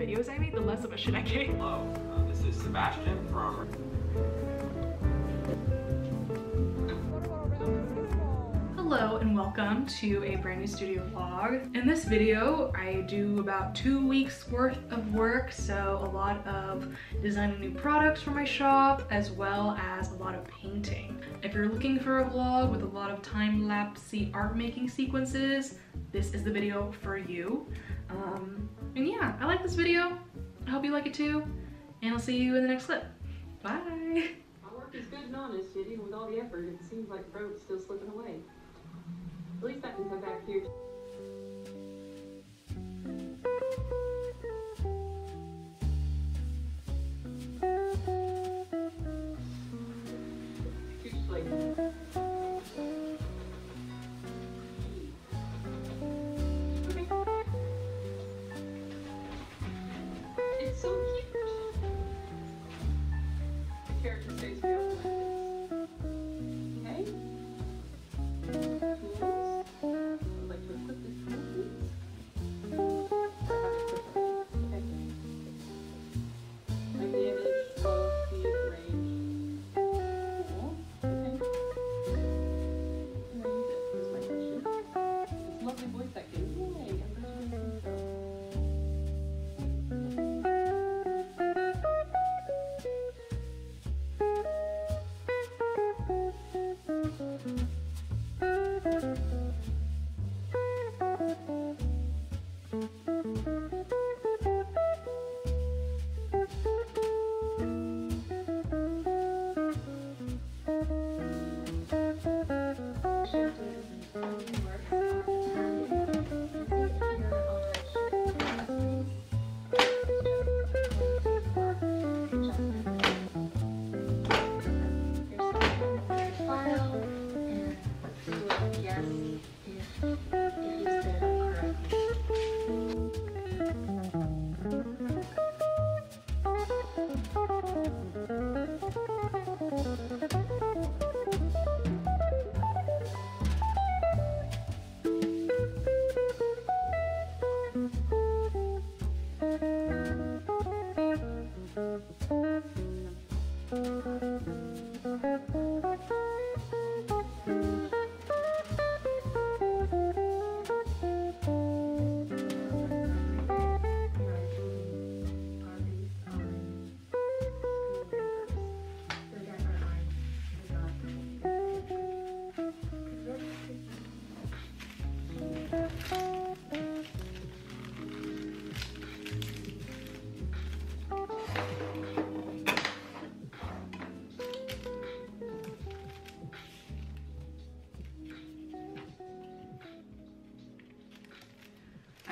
videos I made, the less of a shit I get. Hello, uh, this is Sebastian from. Hello and welcome to a brand new studio vlog. In this video, I do about two weeks worth of work, so a lot of designing new products for my shop, as well as a lot of painting. If you're looking for a vlog with a lot of time-lapsey art making sequences, this is the video for you. Um, and yeah, I like this video. I hope you like it too, and I'll see you in the next clip. Bye! My work is good and honest, yet even with all the effort, it seems like the road's still slipping away. At least I can come back here. Too late. So cute.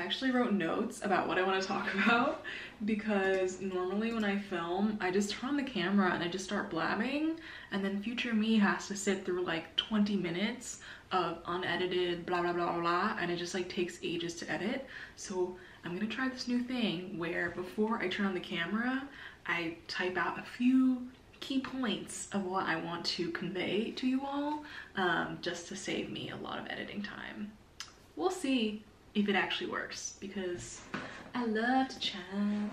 Actually wrote notes about what I want to talk about because normally when I film, I just turn on the camera and I just start blabbing and then future me has to sit through like 20 minutes of unedited blah blah blah blah, and it just like takes ages to edit. So I'm gonna try this new thing where before I turn on the camera, I type out a few key points of what I want to convey to you all um, just to save me a lot of editing time. We'll see if it actually works because I love to chat.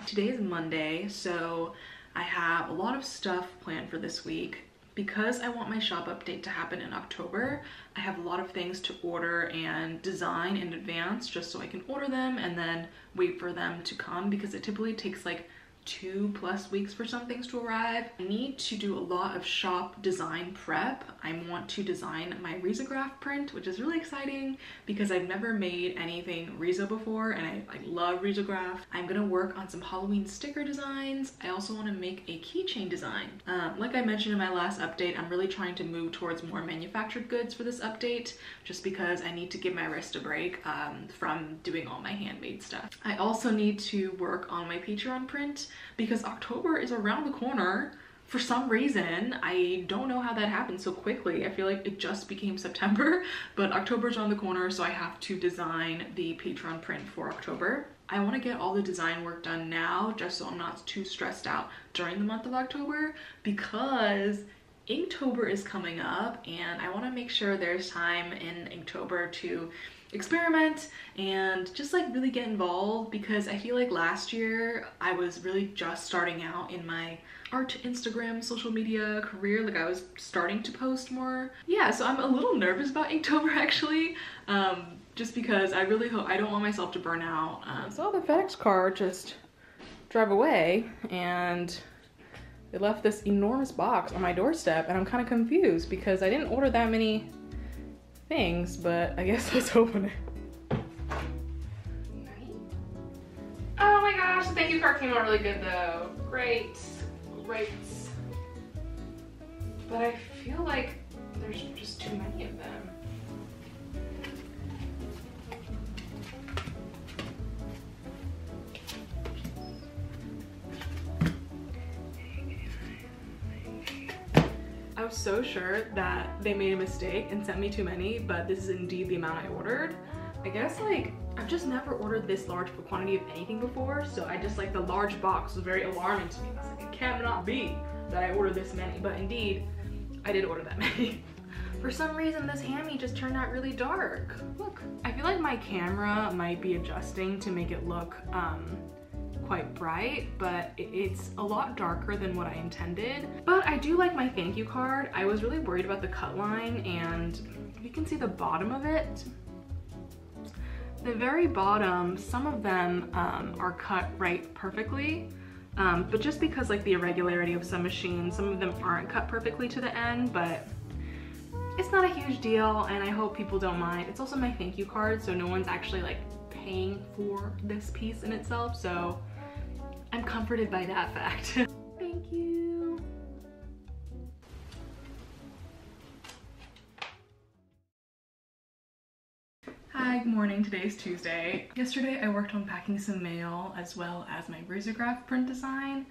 Today is Monday, so I have a lot of stuff planned for this week. Because I want my shop update to happen in October, I have a lot of things to order and design in advance just so I can order them and then wait for them to come because it typically takes like two plus weeks for some things to arrive. I need to do a lot of shop design prep. I want to design my risograph print, which is really exciting because I've never made anything Riso before and I, I love risograph. I'm gonna work on some Halloween sticker designs. I also wanna make a keychain design. Um, like I mentioned in my last update, I'm really trying to move towards more manufactured goods for this update just because I need to give my wrist a break um, from doing all my handmade stuff. I also need to work on my Patreon print because October is around the corner. For some reason, I don't know how that happened so quickly. I feel like it just became September, but October's around the corner, so I have to design the Patreon print for October. I want to get all the design work done now just so I'm not too stressed out during the month of October because Inktober is coming up and I want to make sure there's time in Inktober to experiment and just like really get involved because I feel like last year I was really just starting out in my art Instagram social media career. Like I was starting to post more. Yeah so I'm a little nervous about Inktober actually um, just because I really hope I don't want myself to burn out um, saw the FedEx car just drive away and they left this enormous box on my doorstep and I'm kind of confused because I didn't order that many things, but I guess let's open it. Oh my gosh, thank you card came out really good though. Great, great. But I feel like there's just too many of them. Was so sure that they made a mistake and sent me too many, but this is indeed the amount I ordered. I guess like, I've just never ordered this large of a quantity of anything before, so I just like the large box was very alarming to me. I was like, it cannot be that I ordered this many, but indeed, I did order that many. For some reason, this hammy just turned out really dark. Look, I feel like my camera might be adjusting to make it look um, quite bright, but it's a lot darker than what I intended. But I do like my thank you card. I was really worried about the cut line and you can see the bottom of it. The very bottom, some of them um, are cut right perfectly. Um, but just because like the irregularity of some machines, some of them aren't cut perfectly to the end, but it's not a huge deal and I hope people don't mind. It's also my thank you card, so no one's actually like paying for this piece in itself, so I'm comforted by that fact. Thank you. Hi, good morning. Today's Tuesday. Yesterday I worked on packing some mail as well as my risograph print design.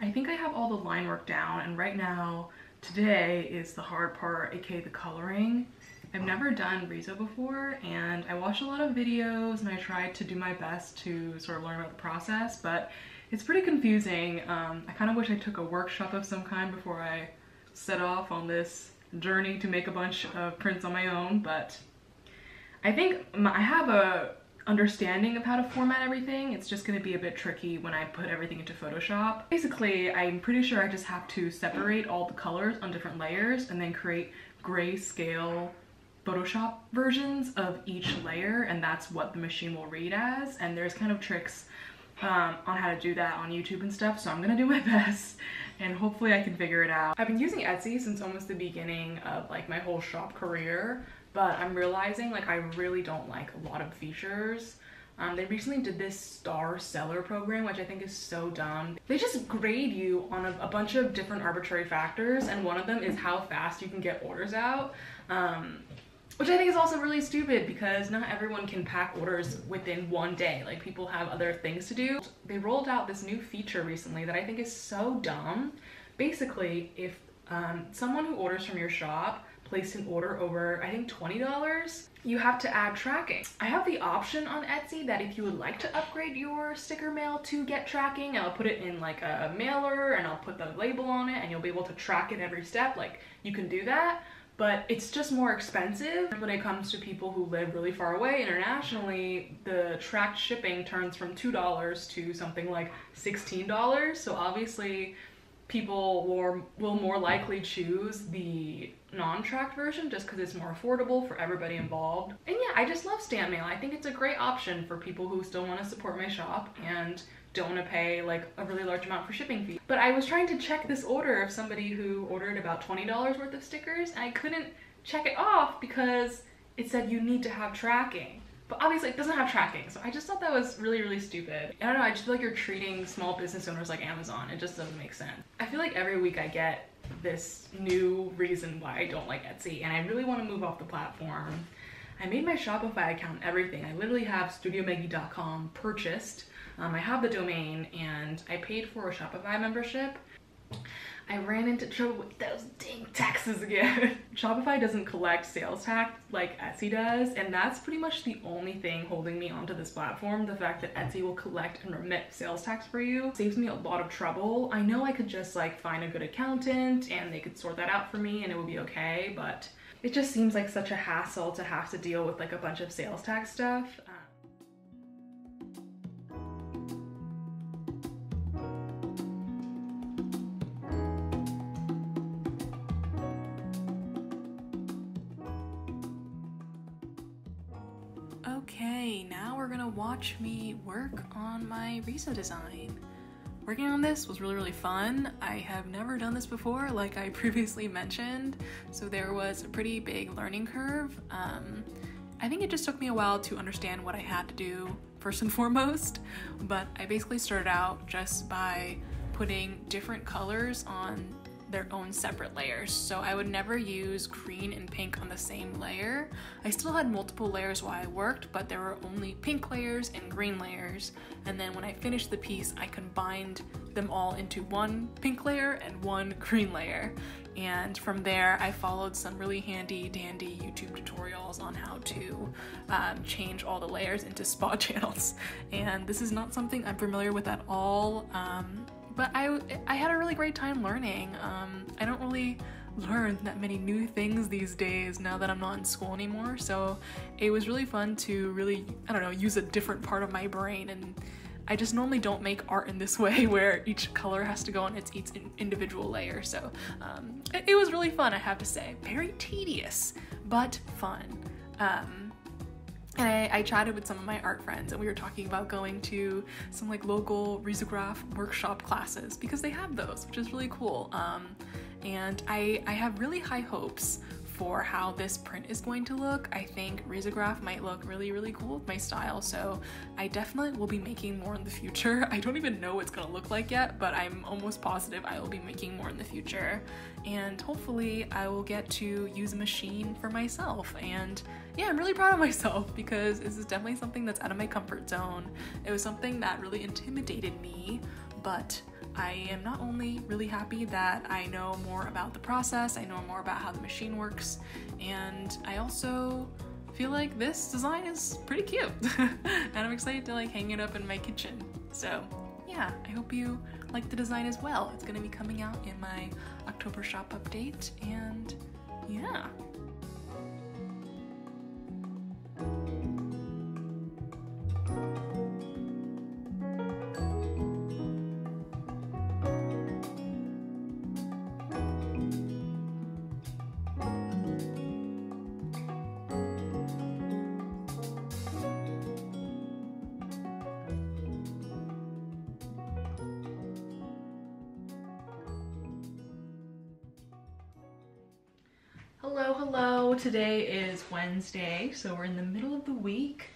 I think I have all the line work down and right now today is the hard part, aka the coloring. I've never done Riso before and I watched a lot of videos and I tried to do my best to sort of learn about the process, but it's pretty confusing. Um, I kind of wish I took a workshop of some kind before I set off on this journey to make a bunch of prints on my own, but I think I have a understanding of how to format everything. It's just gonna be a bit tricky when I put everything into Photoshop. Basically, I'm pretty sure I just have to separate all the colors on different layers and then create grayscale Photoshop versions of each layer and that's what the machine will read as. And there's kind of tricks um, on how to do that on YouTube and stuff, so I'm gonna do my best and hopefully I can figure it out. I've been using Etsy since almost the beginning of like my whole shop career, but I'm realizing like I really don't like a lot of features. Um, they recently did this star seller program, which I think is so dumb. They just grade you on a, a bunch of different arbitrary factors, and one of them is how fast you can get orders out. Um, which I think is also really stupid because not everyone can pack orders within one day. Like people have other things to do. They rolled out this new feature recently that I think is so dumb. Basically, if um, someone who orders from your shop placed an order over, I think $20, you have to add tracking. I have the option on Etsy that if you would like to upgrade your sticker mail to get tracking, I'll put it in like a mailer and I'll put the label on it and you'll be able to track it every step. Like you can do that but it's just more expensive. When it comes to people who live really far away internationally the tracked shipping turns from $2 to something like $16 so obviously people will, more likely choose the non-tracked version just because it's more affordable for everybody involved. And yeah i just love stamp mail. I think it's a great option for people who still want to support my shop and don't want to pay like a really large amount for shipping fee. But I was trying to check this order of somebody who ordered about $20 worth of stickers and I couldn't check it off because it said you need to have tracking. But obviously it doesn't have tracking, so I just thought that was really, really stupid. I don't know, I just feel like you're treating small business owners like Amazon. It just doesn't make sense. I feel like every week I get this new reason why I don't like Etsy and I really want to move off the platform. I made my Shopify account everything. I literally have studiomeggy.com purchased um, I have the domain and I paid for a Shopify membership I ran into trouble with those dang taxes again. Shopify doesn't collect sales tax like Etsy does, and that's pretty much the only thing holding me onto this platform. The fact that Etsy will collect and remit sales tax for you saves me a lot of trouble. I know I could just like find a good accountant and they could sort that out for me and it would be okay, but it just seems like such a hassle to have to deal with like a bunch of sales tax stuff. Now we're gonna watch me work on my Riso design. Working on this was really, really fun. I have never done this before, like I previously mentioned, so there was a pretty big learning curve. Um, I think it just took me a while to understand what I had to do first and foremost, but I basically started out just by putting different colors on their own separate layers. So I would never use green and pink on the same layer. I still had multiple layers while I worked, but there were only pink layers and green layers. And then when I finished the piece, I combined them all into one pink layer and one green layer. And from there, I followed some really handy dandy YouTube tutorials on how to um, change all the layers into spot channels. And this is not something I'm familiar with at all. Um, but I, I had a really great time learning. Um, I don't really learn that many new things these days now that I'm not in school anymore. So it was really fun to really, I don't know, use a different part of my brain. And I just normally don't make art in this way where each color has to go on its each individual layer. So um, it, it, was really fun, I have to say. Very tedious, but fun. Um, and I, I, chatted with some of my art friends and we were talking about going to some like local risograph workshop classes because they have those which is really cool. Um, and I, I have really high hopes for how this print is going to look. I think risograph might look really, really cool with my style, so I definitely will be making more in the future. I don't even know what it's gonna look like yet, but I'm almost positive I will be making more in the future. And hopefully I will get to use a machine for myself. And yeah, I'm really proud of myself because this is definitely something that's out of my comfort zone. It was something that really intimidated me, but I am not only really happy that I know more about the process, I know more about how the machine works, and I also feel like this design is pretty cute. and I'm excited to like hang it up in my kitchen. So yeah, I hope you like the design as well. It's gonna be coming out in my October shop update, and yeah. Today is Wednesday, so we're in the middle of the week.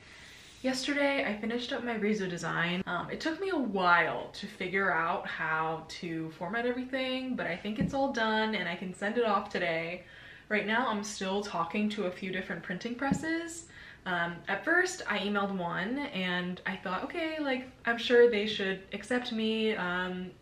Yesterday, I finished up my Riso design. Um, it took me a while to figure out how to format everything, but I think it's all done and I can send it off today. Right now, I'm still talking to a few different printing presses. Um, at first, I emailed one and I thought, okay, like, I'm sure they should accept me. Um,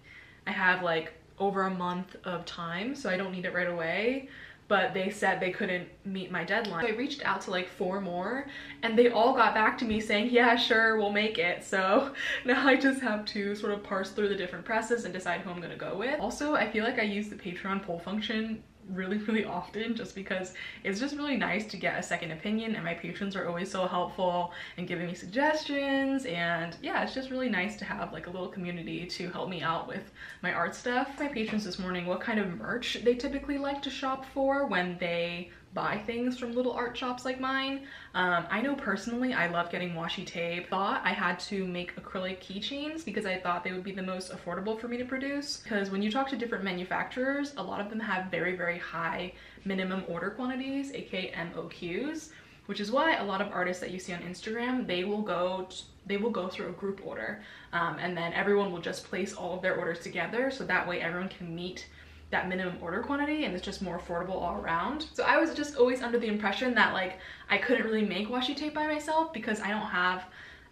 I have like over a month of time, so I don't need it right away but they said they couldn't meet my deadline. So I reached out to like four more and they all got back to me saying, yeah, sure, we'll make it. So now I just have to sort of parse through the different presses and decide who I'm gonna go with. Also, I feel like I use the Patreon poll function really really often just because it's just really nice to get a second opinion and my patrons are always so helpful and giving me suggestions and yeah it's just really nice to have like a little community to help me out with my art stuff. My patrons this morning what kind of merch they typically like to shop for when they buy things from little art shops like mine. Um, I know personally I love getting washi tape. Thought I had to make acrylic keychains because I thought they would be the most affordable for me to produce. Because when you talk to different manufacturers, a lot of them have very, very high minimum order quantities, aka MOQs, which is why a lot of artists that you see on Instagram, they will go they will go through a group order um, and then everyone will just place all of their orders together so that way everyone can meet that minimum order quantity and it's just more affordable all around. So I was just always under the impression that like I couldn't really make washi tape by myself because I don't have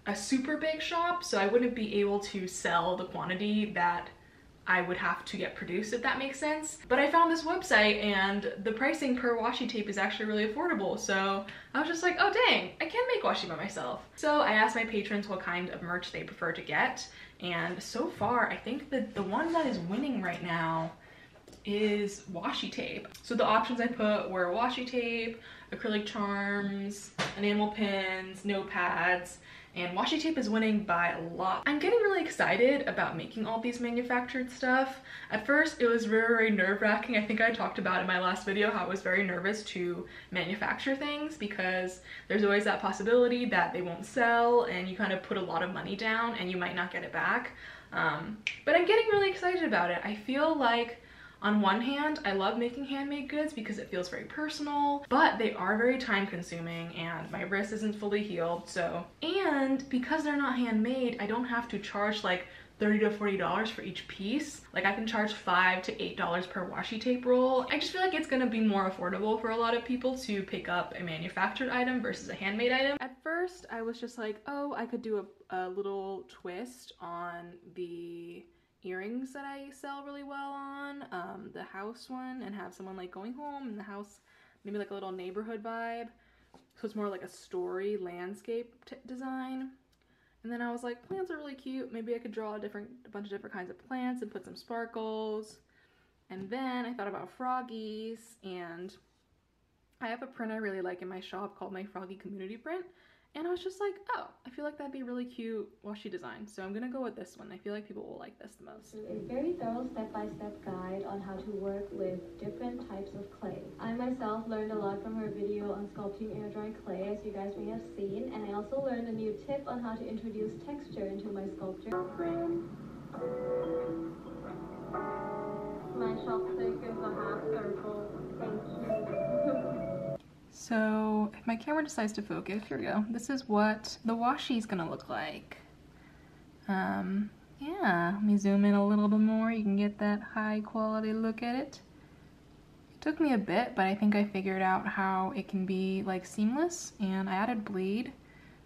a super big shop so I wouldn't be able to sell the quantity that I would have to get produced if that makes sense. But I found this website and the pricing per washi tape is actually really affordable. So I was just like, oh dang, I can make washi by myself. So I asked my patrons what kind of merch they prefer to get. And so far, I think that the one that is winning right now is washi tape. So the options I put were washi tape, acrylic charms, enamel pins, notepads, and washi tape is winning by a lot. I'm getting really excited about making all these manufactured stuff. At first, it was very, very nerve-wracking. I think I talked about in my last video how I was very nervous to manufacture things because there's always that possibility that they won't sell and you kind of put a lot of money down and you might not get it back. Um, but I'm getting really excited about it. I feel like on one hand, I love making handmade goods because it feels very personal, but they are very time consuming and my wrist isn't fully healed, so. And because they're not handmade, I don't have to charge like 30 to 40 dollars for each piece. Like i can charge five to eight dollars per washi tape roll. I just feel like it's gonna be more affordable for a lot of people to pick up a manufactured item versus a handmade item. At first i was just like oh i could do a, a little twist on the earrings that I sell really well on, um, the house one, and have someone like going home in the house, maybe like a little neighborhood vibe. So it's more like a story landscape design. And then I was like, plants are really cute. Maybe I could draw a different, a bunch of different kinds of plants and put some sparkles. And then I thought about froggies and I have a print I really like in my shop called my Froggy Community Print. And I was just like, oh, I feel like that'd be really cute washi design. So I'm gonna go with this one. I feel like people will like this the most. A very thorough step-by-step -step guide on how to work with different types of clay. I myself learned a lot from her video on sculpting air dry clay, as you guys may have seen, and I also learned a new tip on how to introduce texture into my sculpture. My chopstick is a half circle. Thank you. So if my camera decides to focus, here we go. This is what the washi is gonna look like. Um, yeah, let me zoom in a little bit more. You can get that high quality look at it. It took me a bit, but I think I figured out how it can be like seamless and I added bleed.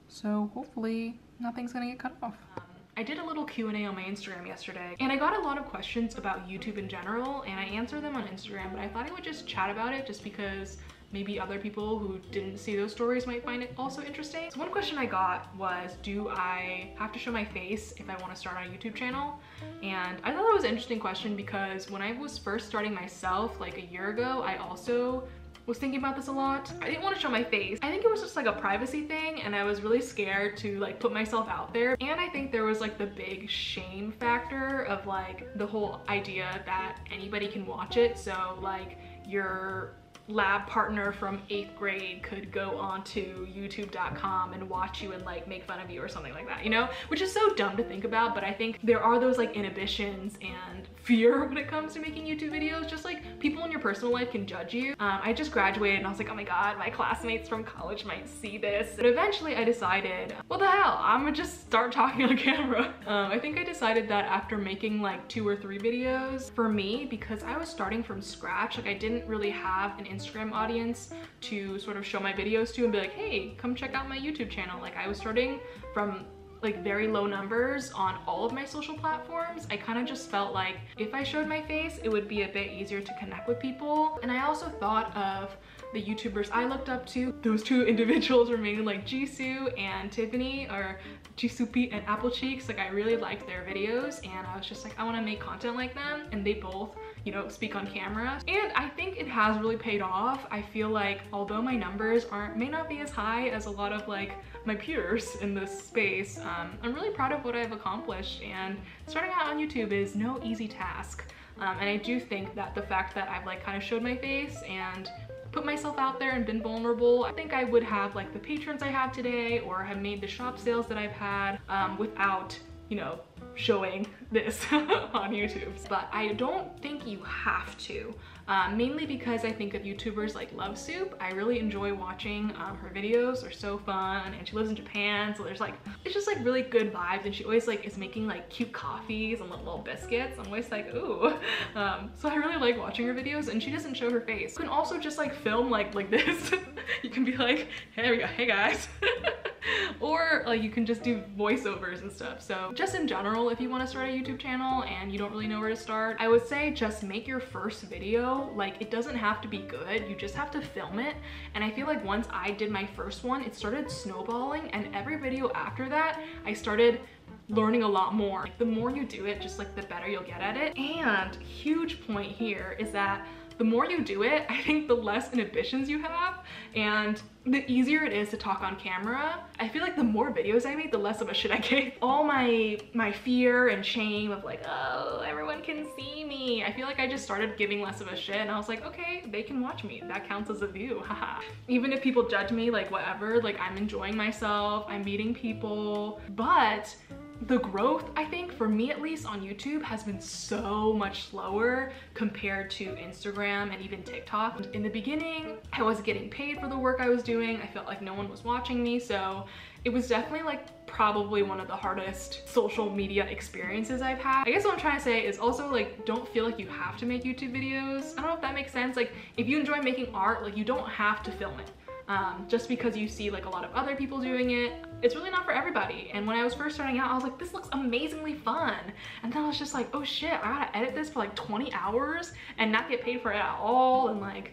So hopefully nothing's gonna get cut off. Um, I did a little Q&A on my Instagram yesterday and I got a lot of questions about YouTube in general and I answered them on Instagram but I thought I would just chat about it just because maybe other people who didn't see those stories might find it also interesting. So one question I got was, do I have to show my face if I want to start a YouTube channel? And I thought that was an interesting question because when I was first starting myself like a year ago, I also was thinking about this a lot. I didn't want to show my face. I think it was just like a privacy thing and I was really scared to like put myself out there. And I think there was like the big shame factor of like the whole idea that anybody can watch it. So like you're lab partner from eighth grade could go onto youtube.com and watch you and like make fun of you or something like that you know? Which is so dumb to think about but i think there are those like inhibitions and fear when it comes to making youtube videos just like people in your personal life can judge you. Um, i just graduated and i was like oh my god my classmates from college might see this. But eventually i decided what the hell? I'm gonna just start talking on camera. Um, i think i decided that after making like two or three videos for me because i was starting from scratch like i didn't really have an Instagram audience to sort of show my videos to and be like, hey, come check out my YouTube channel. Like I was starting from like very low numbers on all of my social platforms. I kind of just felt like if I showed my face, it would be a bit easier to connect with people. And I also thought of the YouTubers I looked up to. Those two individuals were mainly like Jisoo and Tiffany or Jisupi and Apple Cheeks. Like I really liked their videos and I was just like, I wanna make content like them. And they both you know, speak on camera. And I think it has really paid off. I feel like although my numbers aren't may not be as high as a lot of like my peers in this space, um, I'm really proud of what I've accomplished and starting out on YouTube is no easy task. Um, and I do think that the fact that I've like kind of showed my face and put myself out there and been vulnerable, I think I would have like the patrons I have today or have made the shop sales that I've had um, without you know, showing this on YouTube. But I don't think you have to, um, mainly because I think of YouTubers like Love Soup. I really enjoy watching um, her videos, they're so fun, and she lives in Japan, so there's like, it's just like really good vibes, and she always like is making like cute coffees and little biscuits. I'm always like, ooh. Um, so I really like watching her videos, and she doesn't show her face. You can also just like film like, like this. you can be like, hey, we go, hey guys. or like you can just do voiceovers and stuff. So just in general, if you want to start a YouTube channel and you don't really know where to start, I would say just make your first video. Like it doesn't have to be good. You just have to film it. And I feel like once I did my first one, it started snowballing and every video after that, I started learning a lot more. Like, the more you do it, just like the better you'll get at it. And huge point here is that the more you do it, I think the less inhibitions you have and the easier it is to talk on camera. I feel like the more videos I make, the less of a shit I gave. All my my fear and shame of like, oh, everyone can see me. I feel like I just started giving less of a shit and I was like, okay, they can watch me. That counts as a view, haha. Even if people judge me, like whatever, like I'm enjoying myself, I'm meeting people, but the growth, I think, for me at least on YouTube has been so much slower compared to Instagram and even TikTok. In the beginning, I was getting paid for the work I was doing. I felt like no one was watching me. So it was definitely like probably one of the hardest social media experiences I've had. I guess what I'm trying to say is also like don't feel like you have to make YouTube videos. I don't know if that makes sense. Like if you enjoy making art, like you don't have to film it um, just because you see like a lot of other people doing it. It's really not for everybody. And when I was first starting out, I was like, this looks amazingly fun. And then I was just like, oh shit, I gotta edit this for like 20 hours and not get paid for it at all. And like,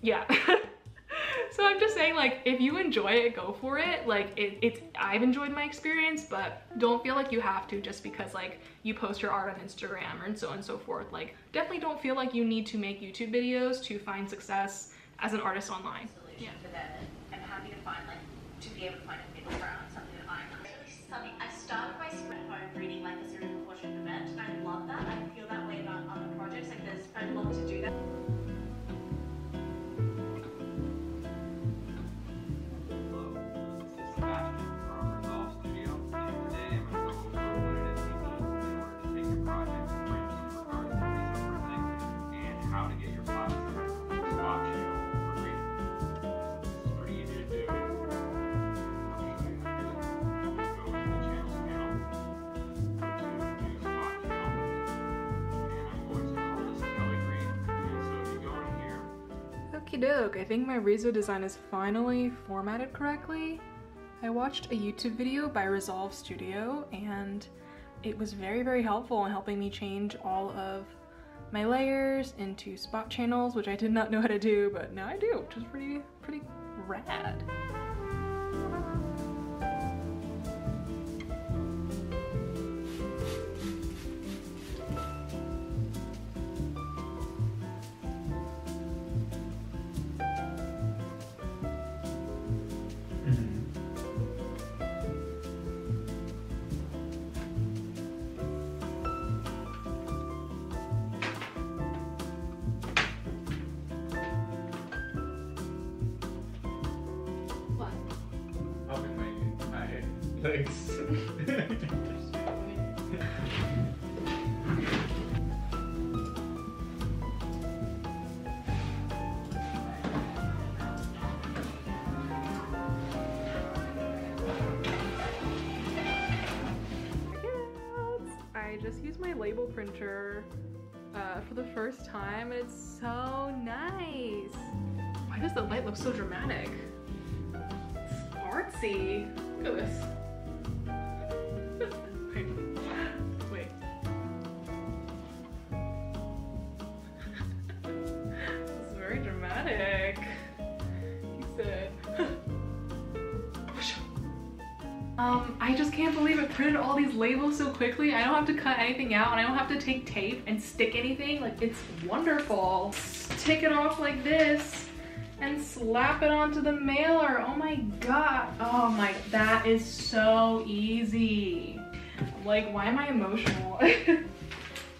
yeah. so I'm just saying like, if you enjoy it, go for it. Like it, it's, I've enjoyed my experience, but don't feel like you have to just because like you post your art on Instagram and so on and so forth. Like definitely don't feel like you need to make YouTube videos to find success as an artist online. Solution for and I'm happy to find like to be able to find a Okie doke, I think my Riso design is finally formatted correctly. I watched a YouTube video by Resolve Studio and it was very, very helpful in helping me change all of my layers into spot channels, which I did not know how to do, but now I do, which is pretty, pretty rad. Legs. I just used my label printer uh, for the first time and it's so nice. Why does the light look so dramatic? It's artsy. Look at this. These labels so quickly. I don't have to cut anything out and I don't have to take tape and stick anything. Like, it's wonderful. Take it off like this and slap it onto the mailer. Oh my god. Oh my, that is so easy. Like, why am I emotional? it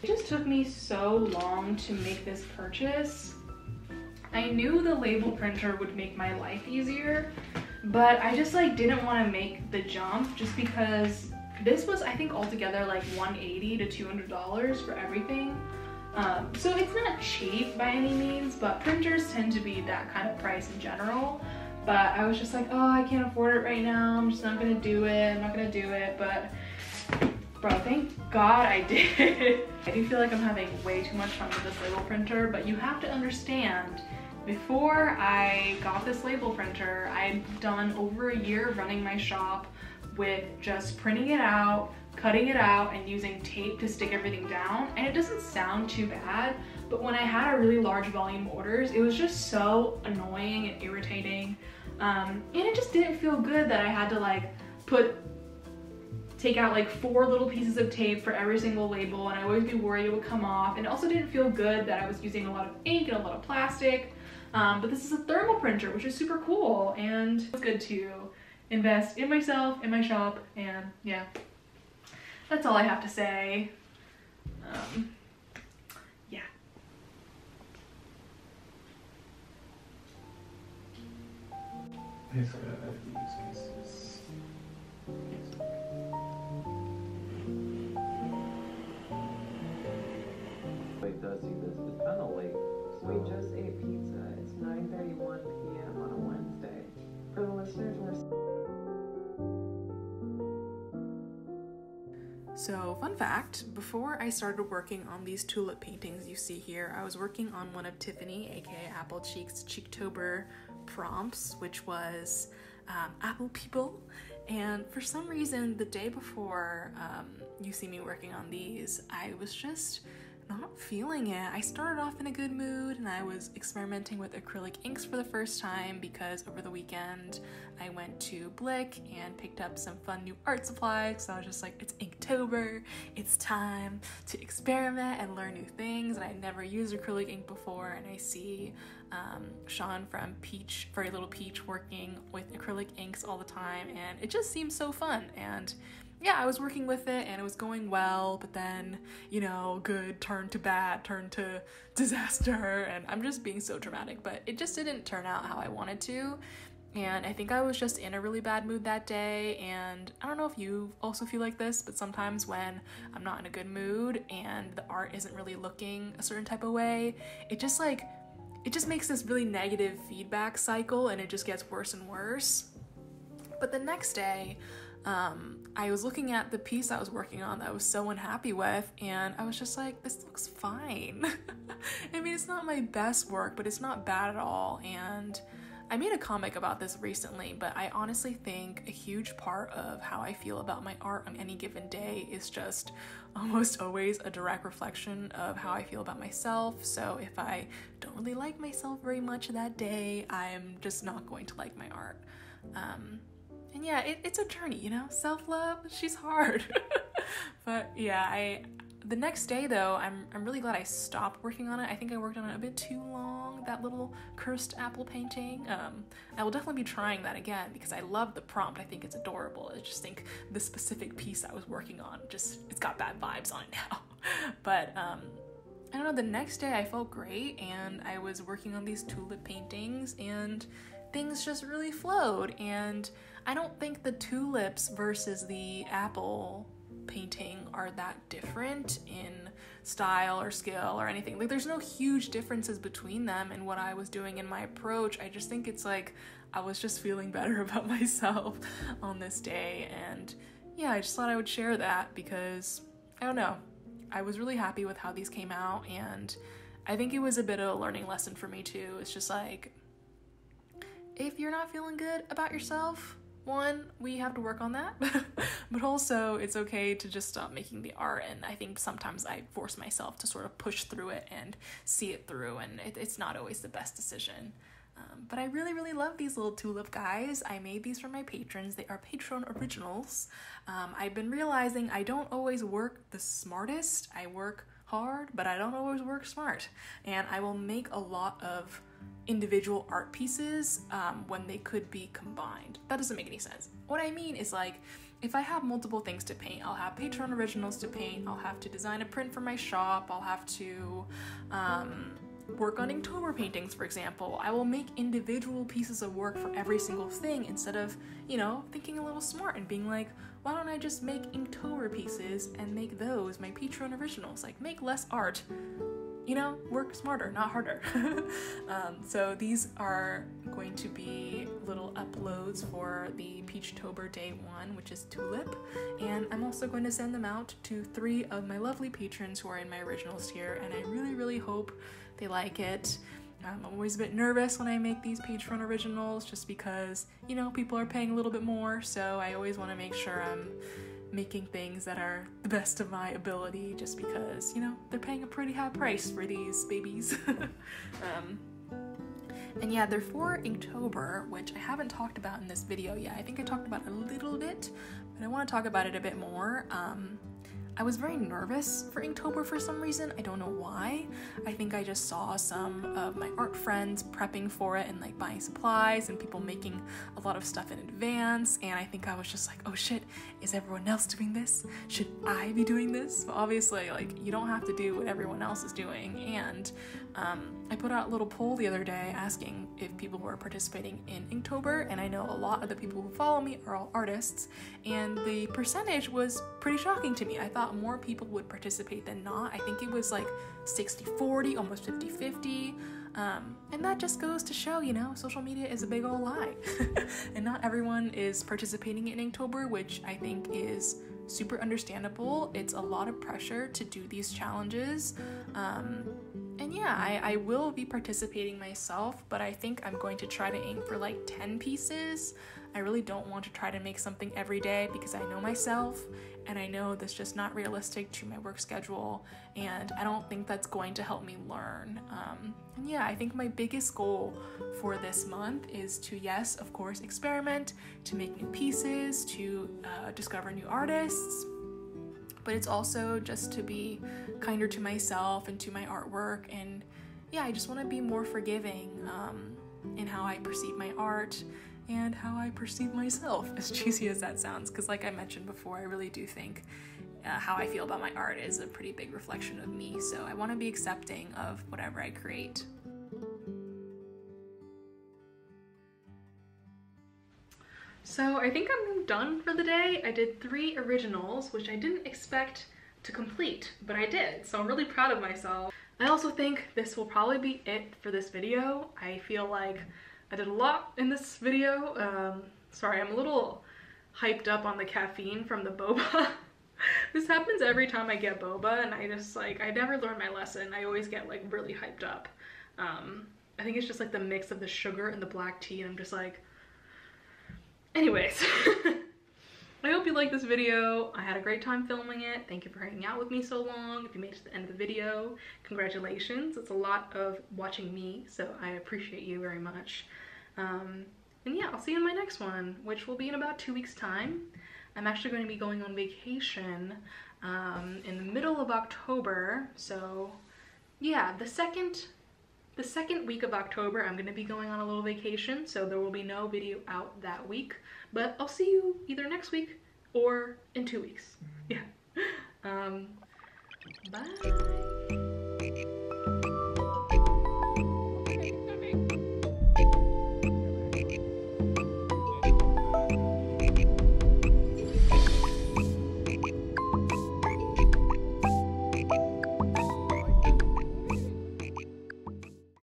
just took me so long to make this purchase. I knew the label printer would make my life easier, but I just like didn't want to make the jump just because this was I think altogether like 180 to 200 dollars for everything. Um, so it's not cheap by any means, but printers tend to be that kind of price in general. But I was just like, oh, I can't afford it right now. I'm just not gonna do it. I'm not gonna do it. But bro, thank God I did. I do feel like I'm having way too much fun with this label printer, but you have to understand before I got this label printer, I'd done over a year running my shop with just printing it out, cutting it out, and using tape to stick everything down. And it doesn't sound too bad, but when I had a really large volume orders, it was just so annoying and irritating. Um, and it just didn't feel good that I had to like put take out like four little pieces of tape for every single label and I always be worried it would come off. And it also didn't feel good that I was using a lot of ink and a lot of plastic. Um, but this is a thermal printer, which is super cool and it's good to invest in myself, in my shop, and yeah. That's all I have to say. Um, yeah. It's got So, fun fact before I started working on these tulip paintings you see here, I was working on one of Tiffany, aka Apple Cheeks Cheektober prompts, which was um, Apple People. And for some reason, the day before um, you see me working on these, I was just not feeling it. I started off in a good mood and I was experimenting with acrylic inks for the first time because over the weekend I went to Blick and picked up some fun new art supplies. So I was just like, it's Inktober, it's time to experiment and learn new things. And I never used acrylic ink before, and I see um, Sean from Peach, Very Little Peach, working with acrylic inks all the time, and it just seems so fun. And yeah, I was working with it and it was going well, but then, you know, good turned to bad, turned to disaster, and I'm just being so dramatic, but it just didn't turn out how I wanted to. And I think I was just in a really bad mood that day. And I don't know if you also feel like this, but sometimes when I'm not in a good mood and the art isn't really looking a certain type of way, it just like, it just makes this really negative feedback cycle and it just gets worse and worse. But the next day, um, I was looking at the piece I was working on that I was so unhappy with, and I was just like, this looks fine. I mean, it's not my best work, but it's not bad at all. And I made a comic about this recently, but I honestly think a huge part of how I feel about my art on any given day is just almost always a direct reflection of how I feel about myself. So if I don't really like myself very much that day, I'm just not going to like my art. Um, and yeah, it, it's a journey, you know. Self love, she's hard. but yeah, I the next day though, I'm I'm really glad I stopped working on it. I think I worked on it a bit too long. That little cursed apple painting. Um, I will definitely be trying that again because I love the prompt. I think it's adorable. I just think the specific piece I was working on just it's got bad vibes on it now. but um, I don't know. The next day I felt great and I was working on these tulip paintings and things just really flowed and I don't think the tulips versus the apple painting are that different in style or skill or anything. Like there's no huge differences between them and what I was doing in my approach. I just think it's like I was just feeling better about myself on this day and yeah, I just thought I would share that because I don't know. I was really happy with how these came out and I think it was a bit of a learning lesson for me too. It's just like if you're not feeling good about yourself, one, we have to work on that, but also it's okay to just stop making the art. And I think sometimes I force myself to sort of push through it and see it through, and it, it's not always the best decision. Um, but I really, really love these little tulip guys. I made these for my patrons. They are Patreon originals. Um, I've been realizing I don't always work the smartest. I work hard, but I don't always work smart. And I will make a lot of individual art pieces um, when they could be combined. That doesn't make any sense. What I mean is like, if I have multiple things to paint, I'll have Patreon originals to paint, I'll have to design a print for my shop, I'll have to um, work on Inktober paintings, for example. I will make individual pieces of work for every single thing instead of, you know, thinking a little smart and being like, why don't I just make Inktober pieces and make those my Patreon originals? Like, make less art you know, work smarter, not harder. um, so these are going to be little uploads for the Peachtober Day 1, which is Tulip. And I'm also going to send them out to three of my lovely patrons who are in my originals tier, and I really, really hope they like it. Um, I'm always a bit nervous when I make these Patreon originals just because, you know, people are paying a little bit more, so I always want to make sure I'm making things that are the best of my ability just because, you know, they're paying a pretty high price for these babies. um, and yeah, they're for Inktober, which I haven't talked about in this video yet. I think I talked about a little bit, but I want to talk about it a bit more. Um, I was very nervous for Inktober for some reason. I don't know why. I think I just saw some of my art friends prepping for it and like buying supplies and people making a lot of stuff in advance. And I think I was just like, oh shit, is everyone else doing this? Should I be doing this? But obviously, like, you don't have to do what everyone else is doing. And um, I put out a little poll the other day asking if people were participating in Inktober, and I know a lot of the people who follow me are all artists, and the percentage was pretty shocking to me. I thought more people would participate than not. I think it was like 60 40, almost 50 50. Um, and that just goes to show, you know, social media is a big old lie. and not everyone is participating in Inktober, which I think is super understandable. It's a lot of pressure to do these challenges. Um, and yeah, I, I will be participating myself, but I think I'm going to try to aim for like 10 pieces. I really don't want to try to make something every day because I know myself and I know that's just not realistic to my work schedule, and I don't think that's going to help me learn. Um, and yeah, I think my biggest goal for this month is to, yes, of course, experiment, to make new pieces, to uh, discover new artists, but it's also just to be kinder to myself and to my artwork. And yeah, I just want to be more forgiving um, in how I perceive my art and how I perceive myself, as cheesy as that sounds. Because, like I mentioned before, I really do think uh, how I feel about my art is a pretty big reflection of me. So I want to be accepting of whatever I create. So I think I'm done for the day. I did three originals, which I didn't expect to complete, but I did. So I'm really proud of myself. I also think this will probably be it for this video. I feel like I did a lot in this video. Um, sorry, I'm a little hyped up on the caffeine from the boba. this happens every time I get boba and I just like, I never learn my lesson. I always get like really hyped up. Um, I think it's just like the mix of the sugar and the black tea and I'm just like, anyways. I hope you liked this video. I had a great time filming it. Thank you for hanging out with me so long. If you made it to the end of the video, congratulations. It's a lot of watching me, so I appreciate you very much. Um, and yeah, I'll see you in my next one, which will be in about two weeks time. I'm actually going to be going on vacation um, in the middle of October, so yeah, the second the second week of October, I'm going to be going on a little vacation, so there will be no video out that week. But I'll see you either next week or in two weeks. Yeah. Um, bye.